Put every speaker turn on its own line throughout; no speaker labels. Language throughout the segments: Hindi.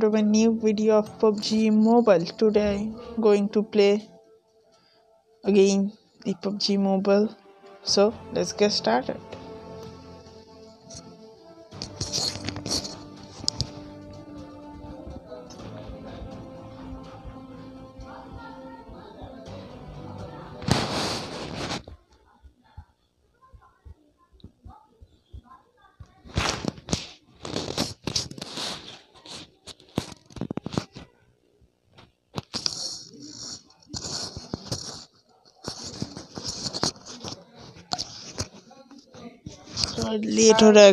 to my new video of PUBG Mobile. Today I'm going to play again the PUBG Mobile. So let's get started. थोड़ा लेट हो रहा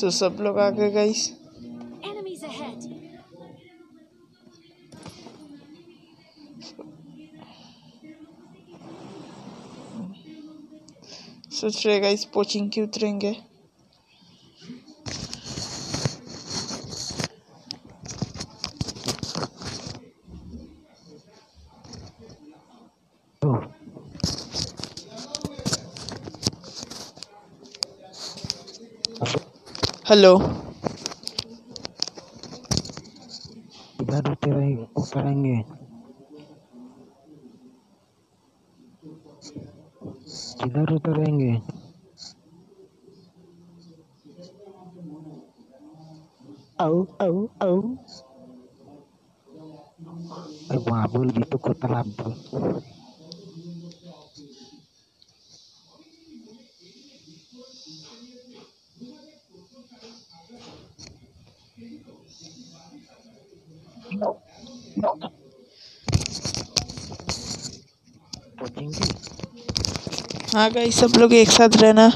सो सब लोग आ गए गाइस सोच रहे गाइस पोचिंग की उतरेंगे। हेलो
इधर उतरेंगे उतरेंगे किधर उतरेंगे आओ आओ आओ Ay, wabul gitu ko talabol. Coaching की
हाँ गाइस सब लोग एक साथ रहना।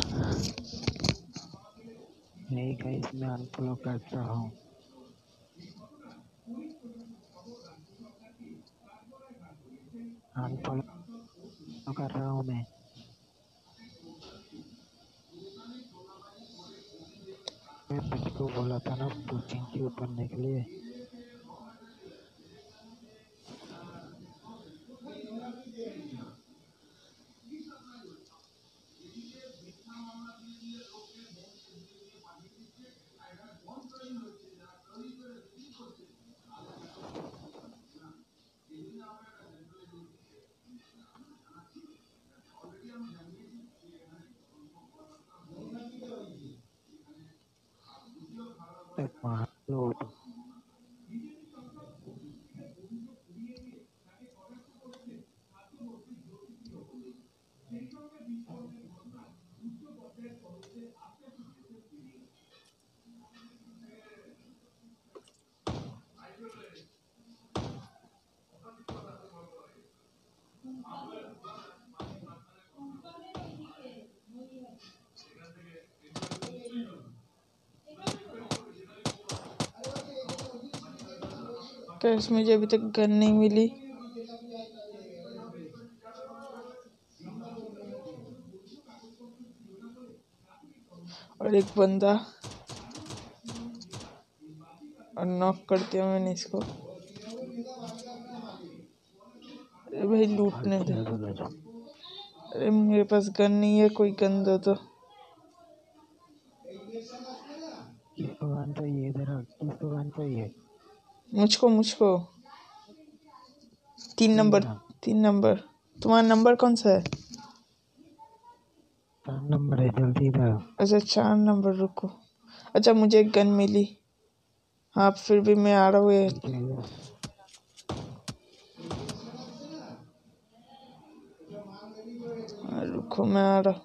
गाइस
मुझे अभी तक गन नहीं मिली। और एक बंदा और नॉक कर दिया मैंने इसको। अरे भाई लूटने दे। अरे मेरे पास गन नहीं है कोई गन दो तो
किसको गान चाहिए इधर आ, किसको गान चाहिए।
मुझको मुझको। तीन नंबर तीन नंबर। तुम्हारा नंबर कौन सा है?
चार नंबर है जल्दी इधर।
अच्छा चार नंबर रुको। अच्छा मुझे एक गन मिली। हाँ फिर भी मैं आ रहा हूँ हाँ, रुको मैं आ रहा हूँ।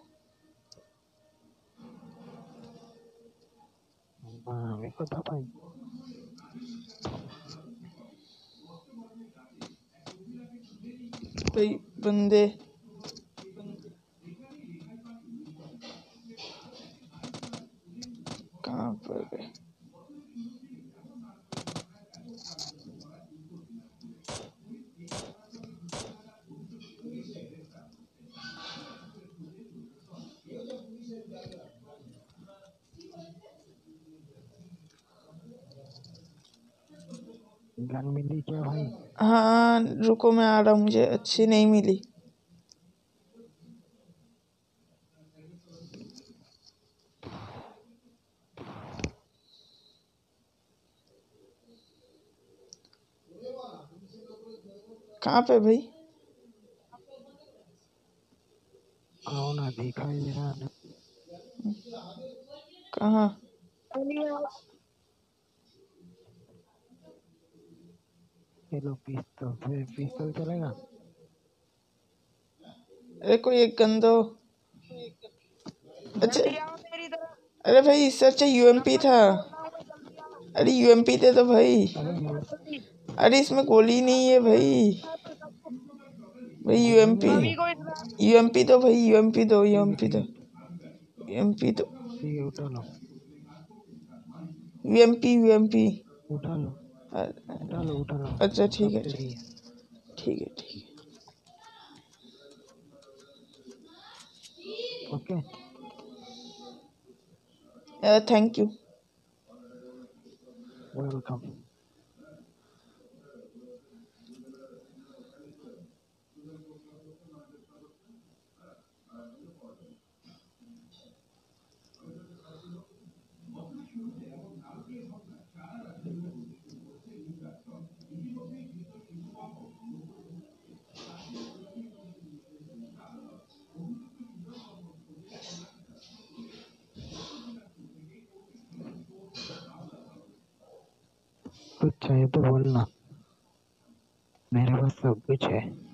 कई बंदे। कहाँ पर गए
गन मिली क्या भाई?
हाँ रुको मैं आ रहा हूँ मुझे अच्छी नहीं मिली। कहाँ पे भाई?
आओ ना दिखाई दे रहा
कहाँ?
चलो पिस्तौल फिर पिस्तौल चलेगा
अरे कोई एक गन दो अच्छा अरे भाई इससे अच्छा यूएमपी था अरे यूएमपी दे दो भाई
अरे
इसमें गोली नहीं है भाई भाई यूएमपी यूएमपी दो भाई यूएमपी दो यूएमपी दो यूएमपी दो
लो
यूएमपी यूएमपी
उठा लो उठा लो उठा
अच्छा ठीक है ठीक
है।
ठीक है।
ओके।
थैंक यू
वेलकम कुछ चाहिए तो बोलना। मेरे पास सब कुछ है।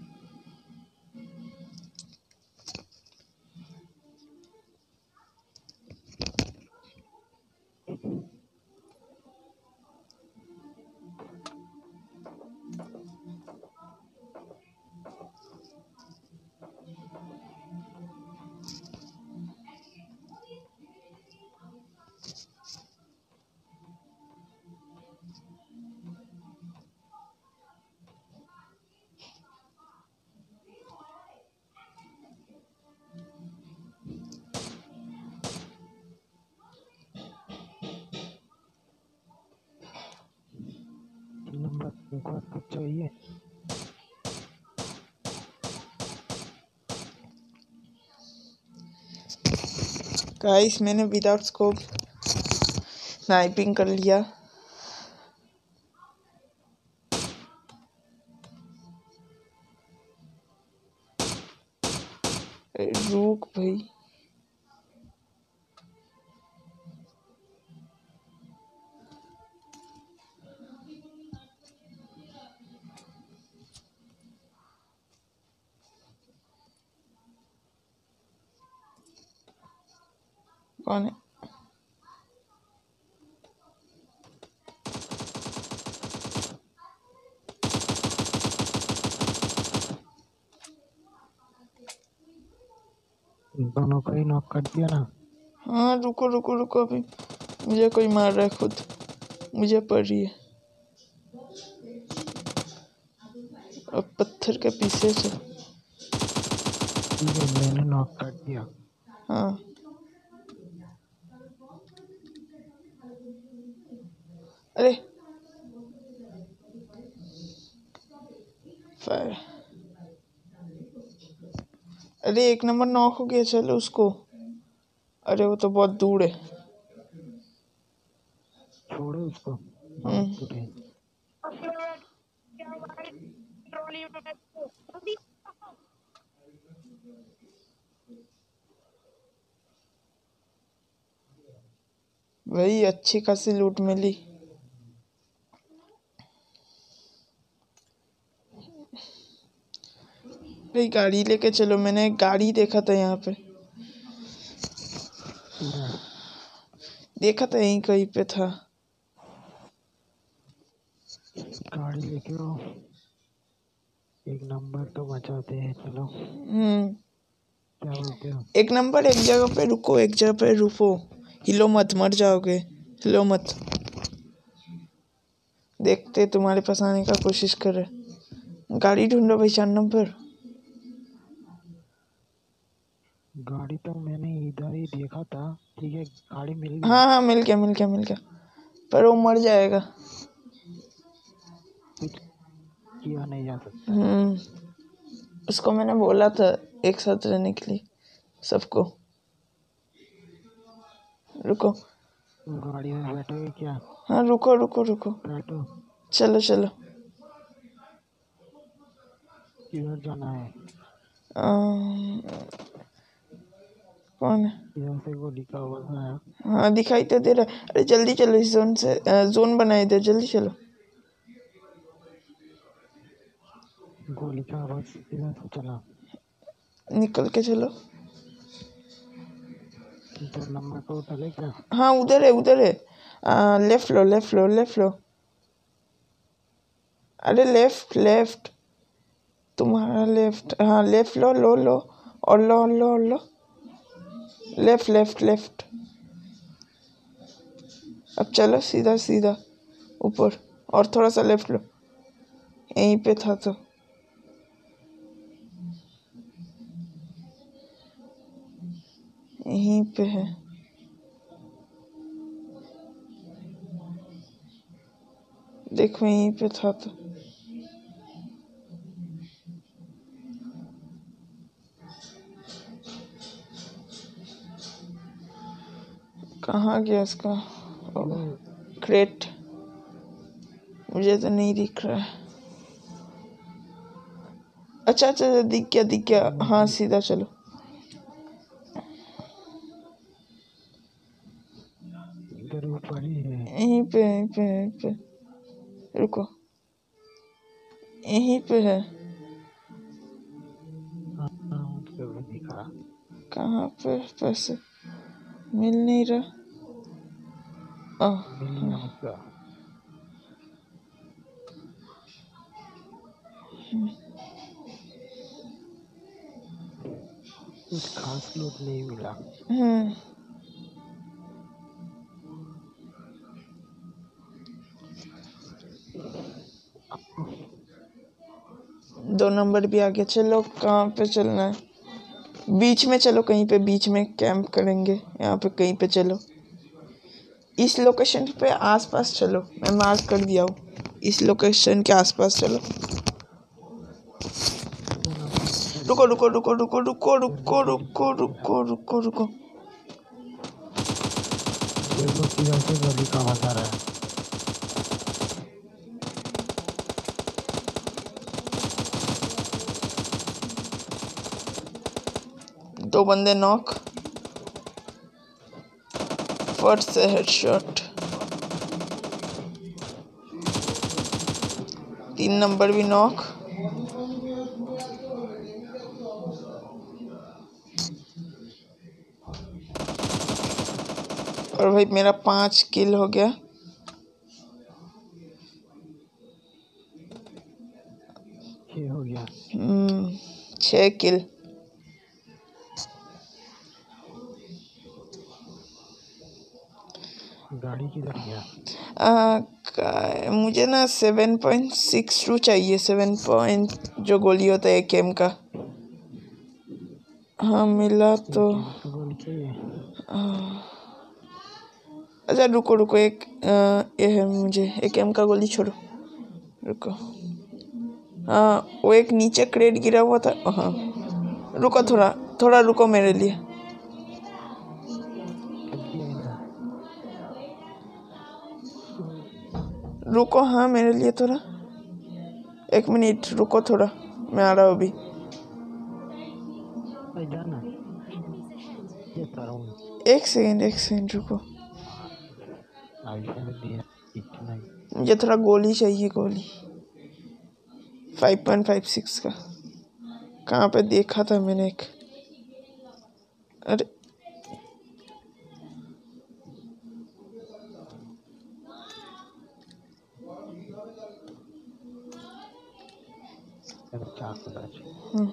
गाइस मैंने विदाउट स्कोप स्नाइपिंग कर लिया। रुक भाई। कौन है
दोनों को ही नॉक कर दिया ना
हाँ रुको रुको रुको अभी मुझे कोई मार रहा है खुद मुझे पड़ रही है अब पत्थर के पीछे से
मैंने नॉक कर दिया
हाँ अरे फायर अरे एक नंबर नॉक हो गया चलो उसको। अरे वो तो बहुत दूर है।
छोड़ो उसको।
हम्म।
तो है।
वही अच्छी खासी लूट मिली। भाई गाड़ी लेके चलो मैंने एक गाड़ी देखा था यहाँ पे। देखा था यहीं कहीं पे था।
गाड़ी लेके आओ। एक नंबर तो बचाते हैं चलो।
हम्म।
क्या बोलते हो?
एक नंबर एक जगह पे रुको एक जगह पे रुको। हिलो मत मर जाओगे। हिलो मत। देखते तुम्हारे पास आने का कोशिश कर रहे गाड़ी ढूंढो भाई चार नंबर।
गाड़ी तो मैंने इधर ही देखा था। ठीक है गाड़ी मिल गई।
हाँ हाँ मिल गया मिल गया मिल गया। पर वो मर जाएगा।
कुछ किया नहीं जा सकता।
हम्म उसको मैंने बोला था एक साथ रहने के लिए सबको। रुको।
गाड़ी में बैठोगे क्या?
हाँ रुको रुको रुको।
बैठो।
चलो चलो।
किधर जाना है?
अम, कौन है?
वो लिखा हुआ है
हाँ दिखाई तो दे रहा है। अरे जल्दी चलो इस जोन से जोन बनाए दे जल्दी चलो।
वो लिखा बस इधर से चला।
निकल के चलो।
नंबर को उठा क्या?
हाँ उधर है उधर है। लेफ़्ट लो लेफ़्ट लो लेफ़्ट लो। अरे लेफ़्ट लेफ़्ट तुम्हारा लेफ़्ट हाँ लेफ़्ट लो लो लो। और लो और लो और लो। लेफ़्ट लेफ़्ट लेफ़्ट अब चलो सीधा सीधा ऊपर और थोड़ा सा लेफ़्ट लो। यहीं पे था तो। यहीं पे है। देखो यहीं पे था तो। कहाँ गया इसका क्रेट मुझे तो नहीं दिख रहा है। अच्छा अच्छा अच्छा, दिख गया दिख गया। हाँ सीधा चलो। यहीं पे यहीं पे यहीं पे। रुको। यहीं पे है।
हाँ हाँ,
कहाँ पे? पैसे मिल नहीं रहा।
उसका कुछ खास लूट नहीं मिला।
दो नंबर भी आ गया चलो, कहाँ पे चलना है? बीच में चलो, कहीं पे बीच में कैंप करेंगे, यहाँ पे कहीं पे चलो। इस लोकेशन पे आसपास चलो। मैं मार्क कर दिया हूँ। इस लोकेशन के आसपास चलो। रुको रुको रुको रुको रुको रुको रुको रुको रुको रुको। दो बंदे नॉक फ़र्स्ट से हेडशॉट तीन नंबर भी नॉक और भाई मेरा पाँच किल हो गया।
हो गया।
हम्म, छः किल
किधर गया।
मुझे ना सेवन पॉइंट सिक्स टू चाहिए सेवन पॉइंट जो गोली होता है एक एम का। हाँ मिला तो। अच्छा रुको रुको एक आ, ये है मुझे एक एम का गोली छोड़ो। रुको। हाँ वो एक नीचे क्रेट गिरा हुआ था। हाँ। रुको थोड़ा थोड़ा रुको मेरे लिए। रुको हाँ मेरे लिए थोड़ा। एक मिनट रुको थोड़ा मैं आ रहा हूँ अभी। एक सेकेंड एक सेकेंड रुको। मुझे थोड़ा गोली चाहिए गोली। फाइव पॉइंट फाइव सिक्स का। कहाँ पे देखा था मैंने एक। अरे
चलो चार सौ दस
हम्म,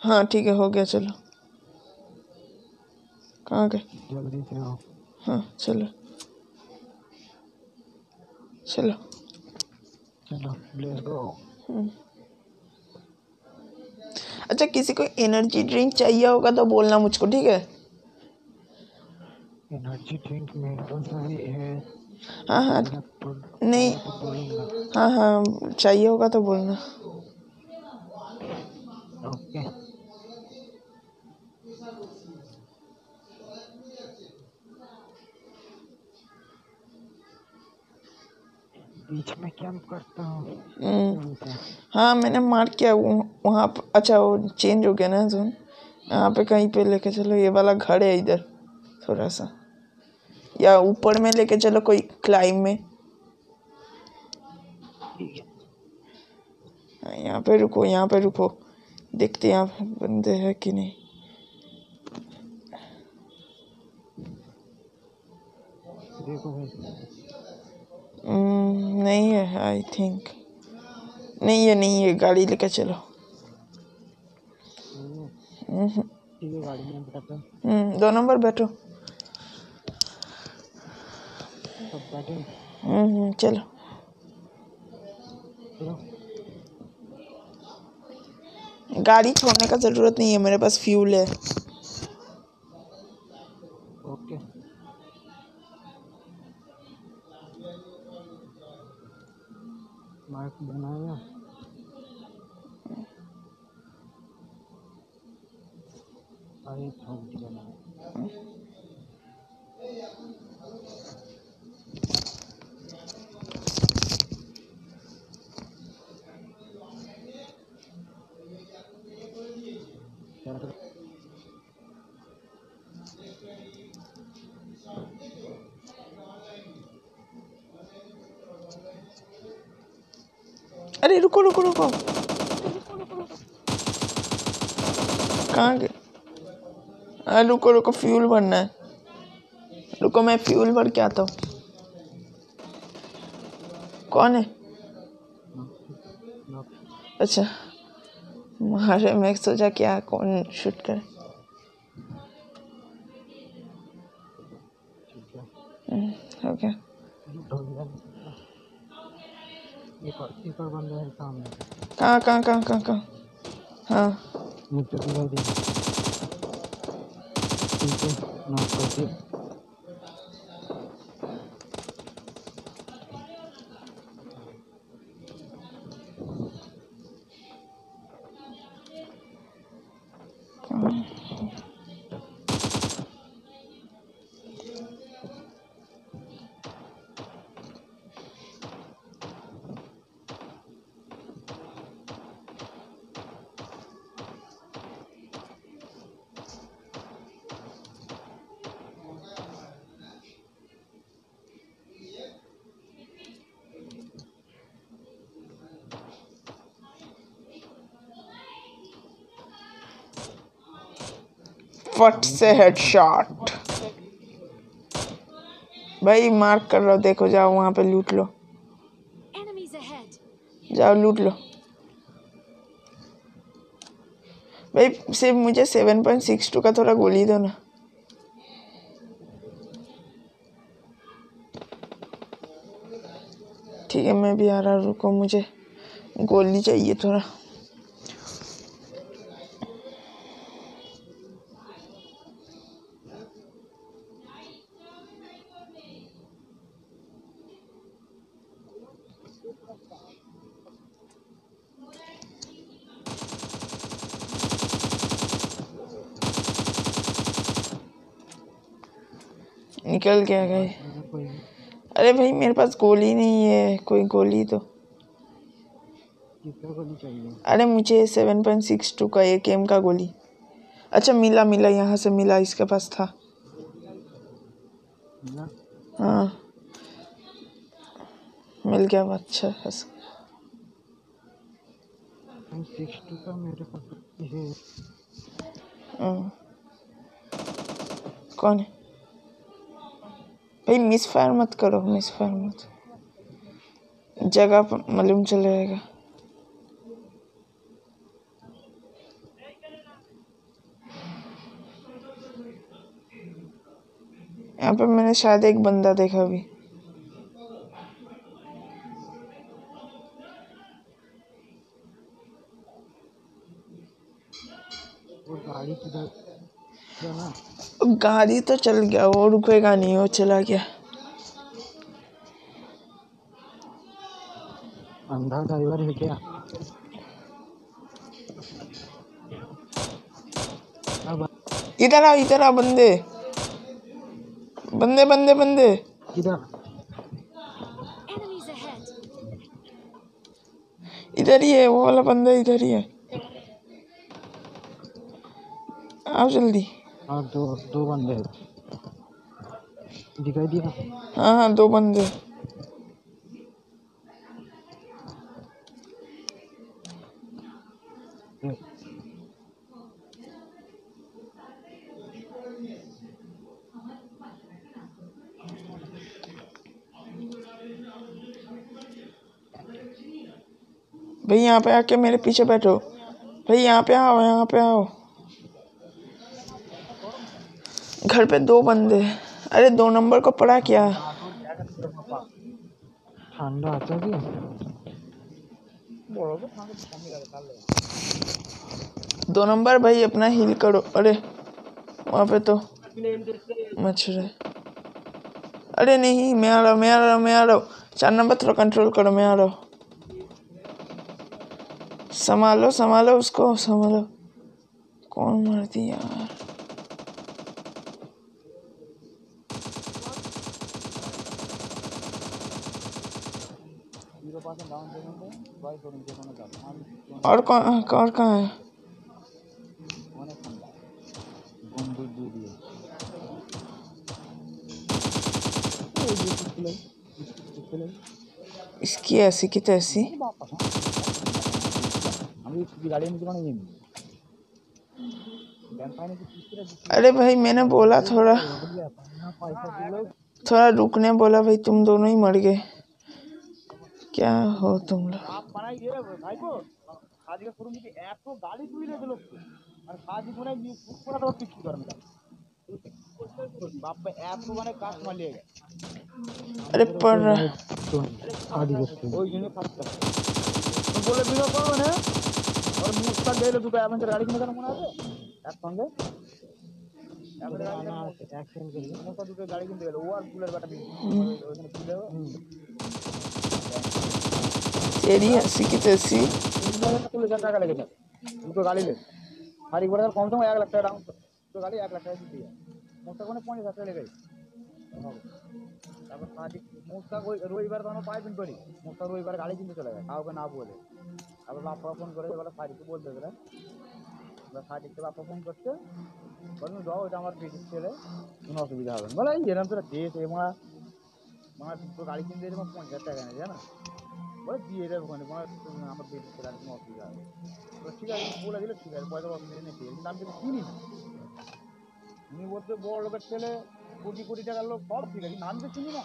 हाँ ठीक है हो गया चलो। कहाँ गए?
जल्दी से आओ।
हाँ चलो। चलो।
चलो लेट्स गो
अच्छा किसी को एनर्जी ड्रिंक चाहिए होगा तो बोलना मुझको ठीक है?
एनर्जी ड्रिंक पास अभी है?
हाँ। हाँ नहीं।
तो
हाँ हाँ चाहिए होगा तो बोलना।
ओके। बीच में कैंप करता हूँ।
हम्म,
हैं।
मैंने मार्क किया वो- वहाँ पर अच्छा वो चेंज हो गया ना जोन यहाँ पे कहीं पे लेके चलो ये वाला घर है इधर थोड़ा सा। या ऊपर में लेके चलो कोई क्लाइम में।
है।
यहाँ पे रुको यहाँ पे रुको। देखते यहाँ पे बंदे हैं कि नहीं।
देखो भाई।
हम्म, नहीं है आई थिंक नहीं है नहीं है गाड़ी लेके चलो। हम्म, हम्म, दो नंबर बैठो। हम्म, चलो। गाड़ी छोड़ने का ज़रूरत नहीं है मेरे पास फ्यूल है।
मार्क बनाया। अरे
रुको रुको फ्यूल भरना है। रुको मैं फ्यूल भर के आता हूँ। कौन है? अच्छा मारे मैं सोचा क्या कौन शूट करे।
है
हम्म, हो
हो है
कहाँ कहाँ कहाँ? कहाँ कहाँ हाँ।
मुझे दिखाई
फट से हेडशॉट भाई मार्क कर लो देखो जाओ वहाँ पे लूट लो। जाओ लूट लो। भाई सिर्फ़ मुझे सेवन पॉइंट सिक्स टू का थोड़ा गोली दो ना। ठीक है मैं भी आ रहा रुको मुझे गोली चाहिए थोड़ा। निकल गया गए अरे भाई मेरे पास गोली नहीं है कोई गोली तो। अरे मुझे सेवन पॉइंट सिक्स टू का एक एम का गोली। अच्छा मिला मिला यहाँ से मिला इसके पास था। हाँ। मिल गया अच्छा
ये
हाँ। कौन है? भाई मिस फायर मत करो मिस फायर मत। जगह पर मालूम मतलब चल जाएगा यहाँ पे मैंने शायद एक बंदा देखा
भी। गाड़ी किधर
गाड़ी तो चल गया वो रुकेगा नहीं वो चला गया।
अंधा ड्राइवर है क्या?
इधर आओ इधर आओ बंदे। बंदे बंदे बंदे।
ahead.
इधर ही है वो वाला बंदा इधर ही है। आओ जल्दी।
हाँ दो दो बंदे दिखाई दिया?
हाँ हाँ दो बंदे। भाई, यहाँ पे आके मेरे पीछे बैठो। भाई, यहाँ पे आओ, यहाँ पे आओ। घर पे दो बंदे अरे दो नंबर को पड़ा क्या
ঠান্ডা আছে কি
दो नंबर भाई अपना हील करो अरे वहाँ पे तो मच्छर है अरे नहीं मैं आ रहा हूँ मैं आ रहा हूँ मैं आ रहा हूँ चार नंबर थोड़ा कंट्रोल करो मैं आ रहा हूँ संभालो संभालो उसको संभालो कौन मार दिया यार और कौन, और कहाँ है? इसकी ऐसी की तैसी। अरे भाई, मैंने बोला थोड़ा थोड़ा रुकने बोला, भाई, तुम दोनों ही मर गए। क्या हो तुम लोग
বাপ বানাই দিয়ে ভাইপো আজকে শুরু থেকে এত গাড়ি তুলে দিল আর কাজ করে ফুট করা তো কিছু করে না বাপ এত মানে কাজ মালিয়ে গেছে
अरे पढ़ रहा
ওই জন্য কাজটা বলে বিরো করবো না ওর মুখটা গেলে দুটো অ্যাভেঞ্জার গাড়ি কিনে কেন মনে আছে একসঙ্গে মুখটা দুটো গাড়ি কিনতে গেলে ও আর ফুলের ব্যাটা ওইখানে তুলে
तेरी हंसी की तैसी
চল্লিশ হাজার টাকা লেগেছে দুটো গাড়ি লেগে গাড়ি করে কম সময় এক লাখ টাকা ডাউন দুটো গাড়ি এক লাখ টাকা দিতে যায়। মোটটা কোনো পঞ্চাশ হাজার টাকা লেগেছে। তারপর মোটটা ওই রবিবার তো আমরা পাইপিং করি। মোটটা রবিবার গাড়ি কিনতে চলে যায়, কাউকে না বলে। তারপর বাপ্পা ফোন করে, এবার সাজিকে বলতে গেলে সাজিকে বাপ্পা ফোন করছে। বলুন যাও ওইটা আমার পেটের ছেলে। কোনো অসুবিধা হবে না। বলে এরকম তোরা দেশ এমা দুটো গাড়ি কিনতে পঞ্চাশ টাকা নেই জানো? বলে দিয়ে দেবে ওখানে। আমার পেটের ছেলে আর কোনো অসুবিধা হবে। ঠিক আছে বলে দিলে ঠিক আছে, পয়সা অসুবিধা নেই কিন্তু আমি তো চিনি না। উনি বলতে বড় লোকের ছেলে, কোটি কোটি টাকার লোক, সব ঠিক আছে, কিন্তু আমি তো চিনি না।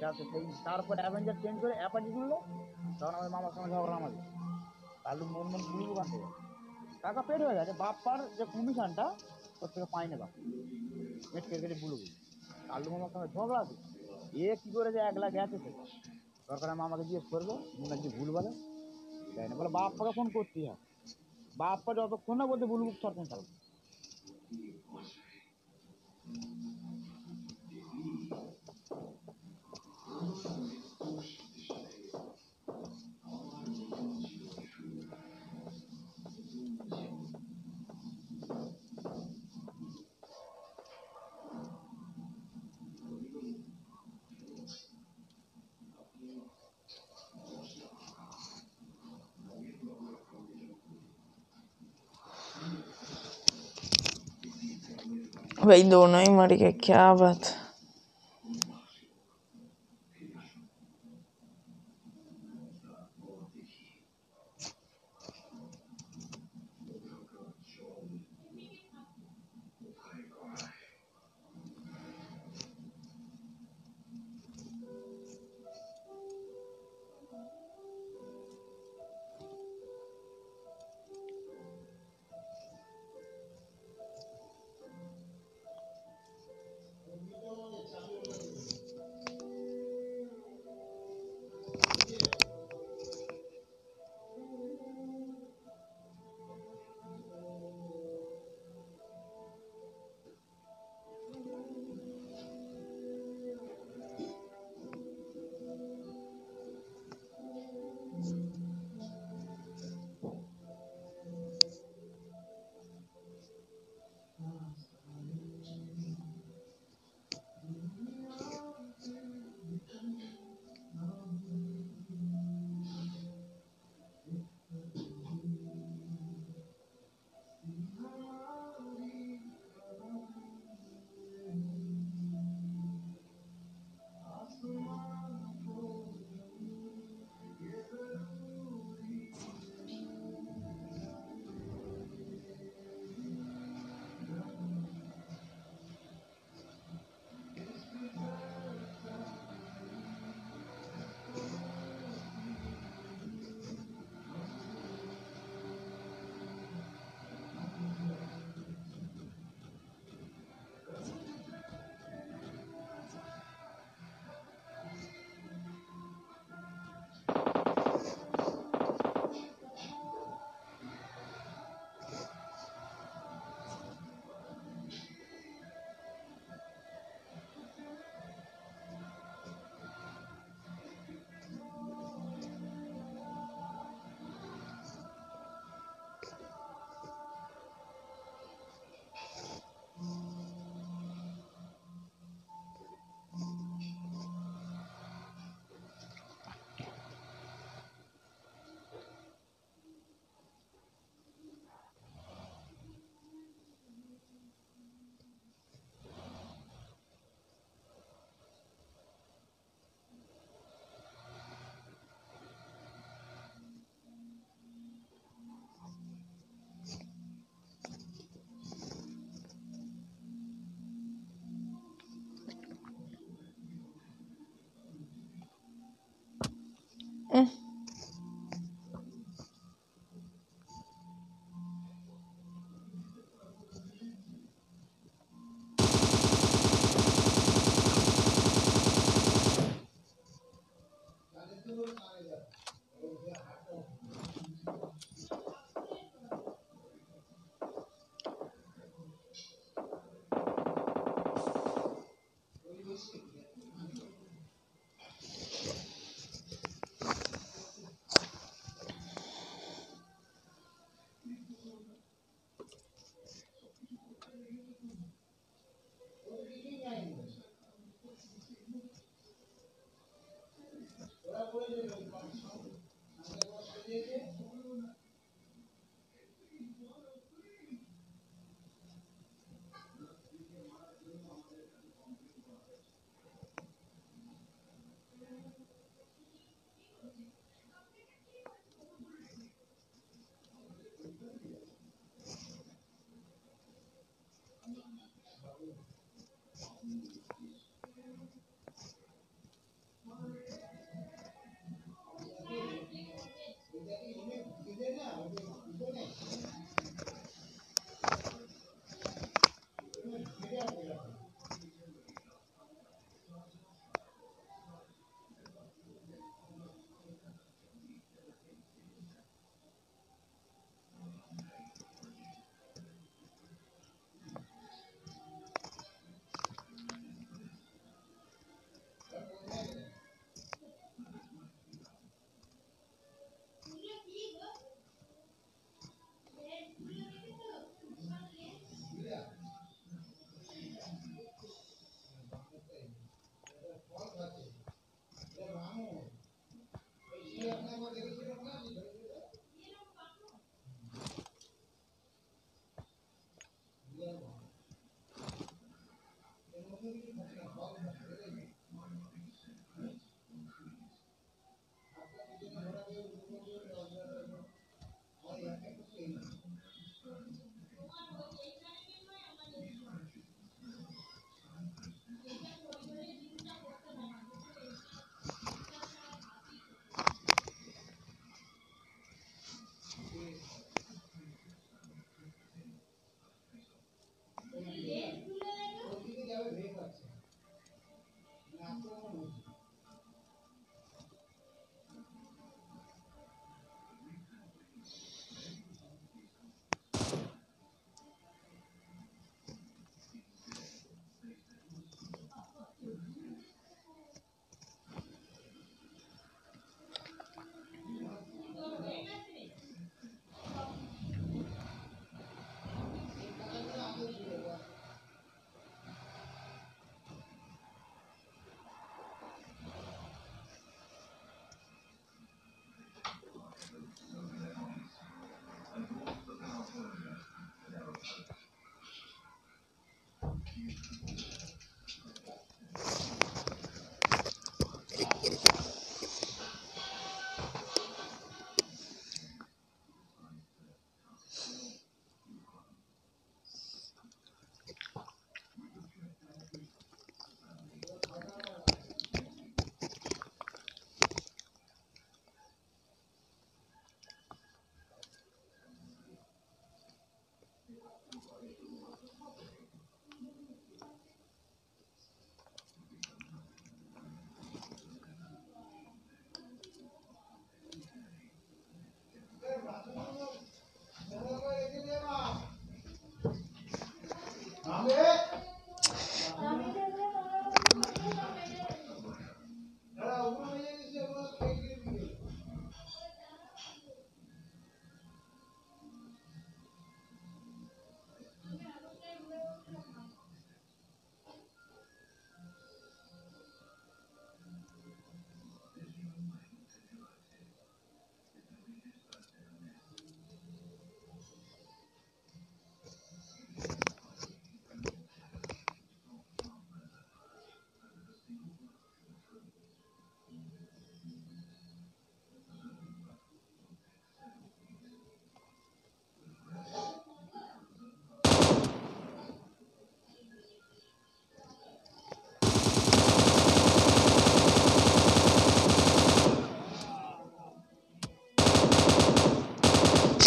যাতে সেই তারপর অ্যাভেঞ্জার চেঞ্জ করে অ্যাপাচি কিনলো। তখন আমাদের মামার সঙ্গে ঝগড়া আমাদের তাহলে মন মন খুলবো কাছে টাকা পেড হয়ে গেছে। বাপ্পার যে কমিশনটা, ওর থেকে পাই না বাপ। নেট কেটে বুলবো কালু মামার সঙ্গে ঝগড়া আছে। এ কি করে যে এক লাখ গেছে সে দরকার আমি আমাকে জিজ্ঞেস করব যদি ভুল বলে। তাই না? বলে বাপ্পাকে ফোন করতেই হয়। বাপ্পা যতক্ষণ না বলতে ভুল সরকার চালবে
भाई दोनों ही मर गए क्या बात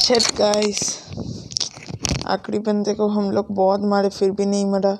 शिट गाइस आखिरी बंदे को हम लोग बहुत मारे फिर भी नहीं मरा।